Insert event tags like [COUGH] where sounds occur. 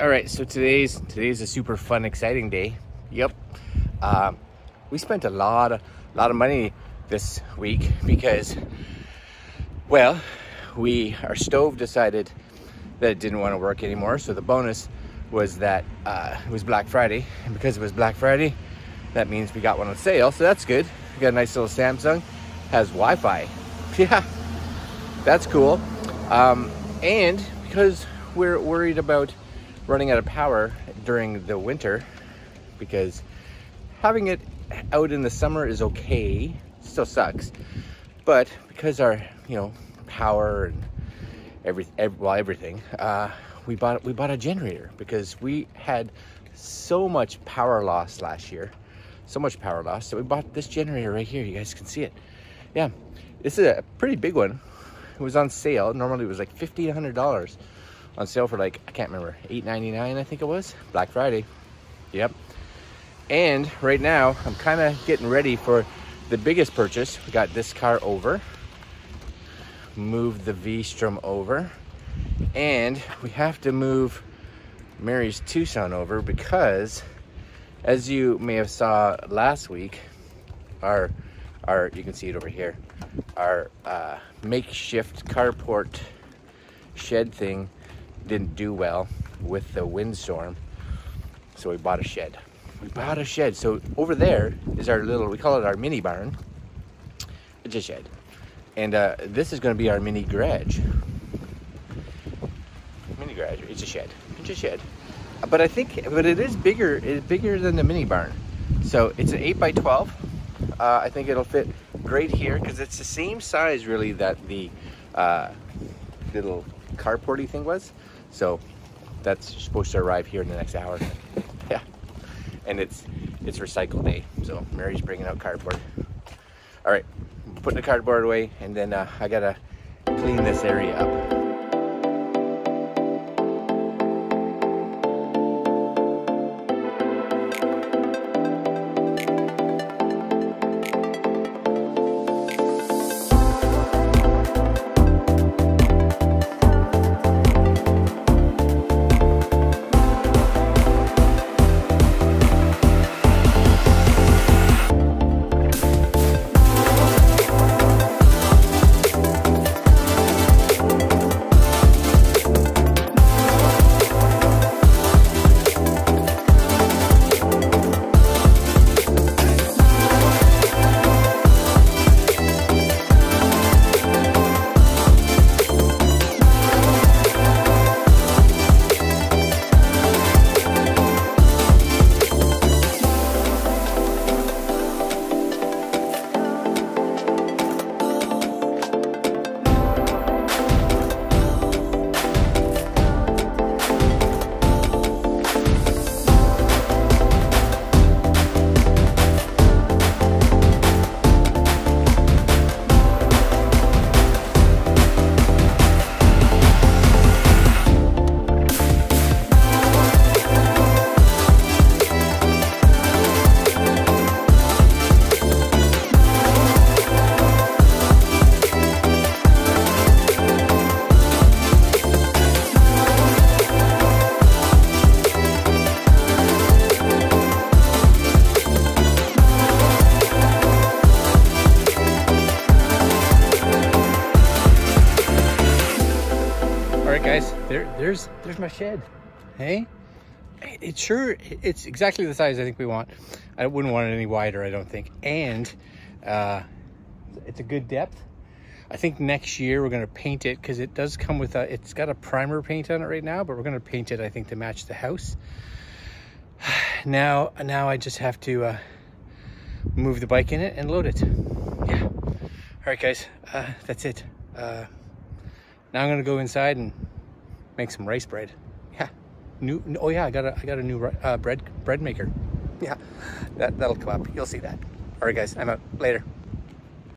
All right, so today's today's a super fun, exciting day. Yep, uh, we spent a lot of lot of money this week because, well, we our stove decided that it didn't want to work anymore. So the bonus was that uh, it was Black Friday, and because it was Black Friday, that means we got one on sale. So that's good. We got a nice little Samsung, has Wi-Fi. [LAUGHS] Yeah, that's cool. Um, and because we're worried about running out of power during the winter because having it out in the summer is okay still sucks. But because our you know power and every, every well everything uh, we bought we bought a generator because we had so much power loss last year so much power loss so we bought this generator right here. You guys can see it. Yeah this is a pretty big one. It was on sale. Normally it was like 50 100 dollars on sale for like, I can't remember, $8.99 I think it was, Black Friday. Yep. And right now, I'm kind of getting ready for the biggest purchase. We got this car over, move the V-Strom over, and we have to move Mary's Tucson over because, as you may have saw last week, our, our you can see it over here, our uh, makeshift carport shed thing didn't do well with the windstorm. So we bought a shed. We bought a shed. So over there is our little, we call it our mini barn. It's a shed. And uh, this is going to be our mini garage. Mini garage. It's a shed. It's a shed. But I think, but it is bigger. It's bigger than the mini barn. So it's an 8 by 12 uh, I think it'll fit great here because it's the same size really that the uh, little carporty thing was. So that's supposed to arrive here in the next hour. [LAUGHS] yeah, and it's it's recycle day. So Mary's bringing out cardboard. All right, putting the cardboard away, and then uh, I gotta clean this area up. Guys, there, there's, there's my shed. Hey, it's sure, it's exactly the size I think we want. I wouldn't want it any wider, I don't think. And uh, it's a good depth. I think next year we're going to paint it because it does come with a, it's got a primer paint on it right now, but we're going to paint it, I think, to match the house. [SIGHS] Now, now I just have to uh, move the bike in it and load it. Yeah. All right, guys, uh, that's it. Uh, now I'm going to go inside and make some rice bread. Yeah. New. Oh yeah, I got a I got a new uh, bread bread maker. Yeah, that that'll come up. You'll see that. All right, guys. I'm out later.